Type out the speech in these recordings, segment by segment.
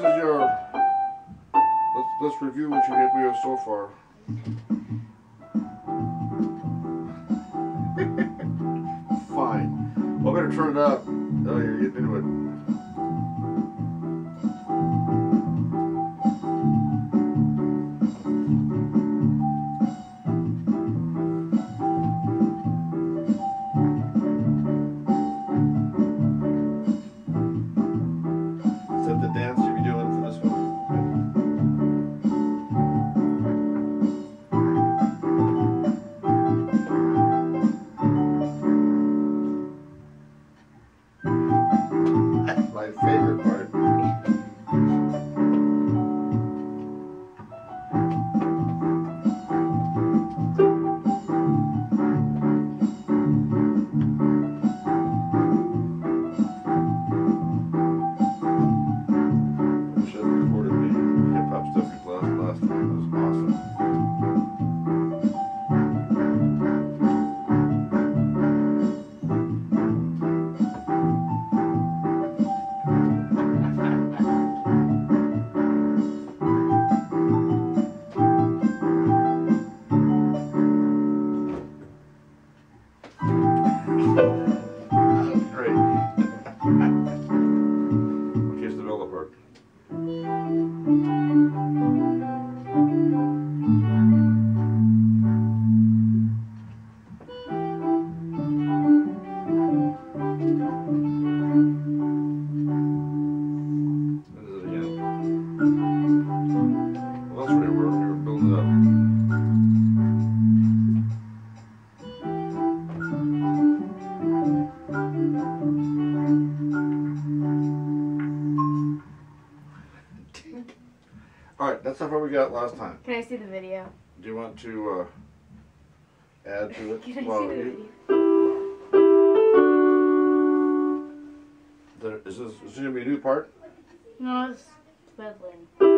is your. Let's let's review what you have we so far. Fine. Well, I better turn it up. Oh, you're getting into it. All right, that's how far we got last time. Can I see the video? Do you want to uh, add to it? Can I Well, see the you- video? there- Is this, is this gonna be a new part? No, it's Bedlam.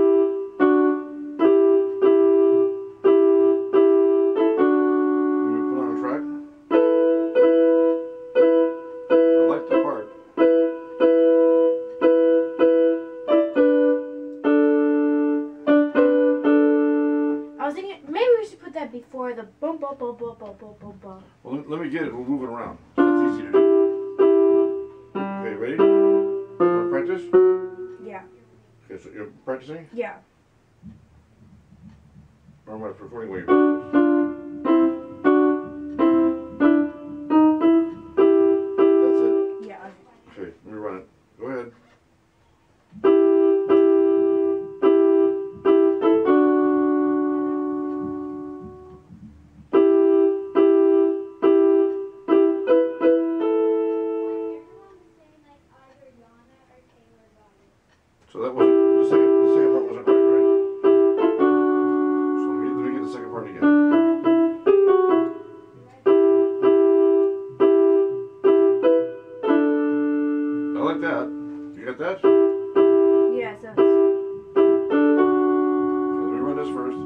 that before the boom, boom, boom, boom, boom, boom, boom, boom. Well, let me get it. We'll move it around. So it's easy to do. Okay, ready? Want to practice? Yeah. Okay, so you're practicing? Yeah. Or am I recording while you practice? So that wasn't the second. The second part wasn't right, right? So let me, let me get the second part again. I like that. You got that? Yeah, so let me run this first.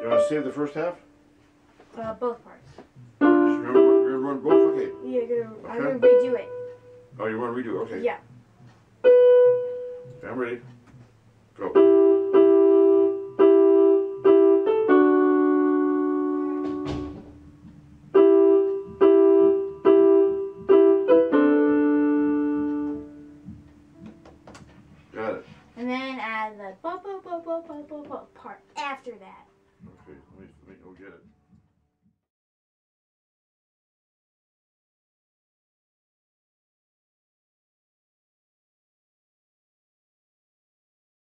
You want to save the first half? uh, both parts. Just remember, you're gonna run both. Okay. Yeah, you're gonna, I'm gonna redo it. Oh, you want to redo? It? Okay. Yeah. Okay, I'm ready. Go. Got it. And then add the boom boom boom boom boom boom part after that.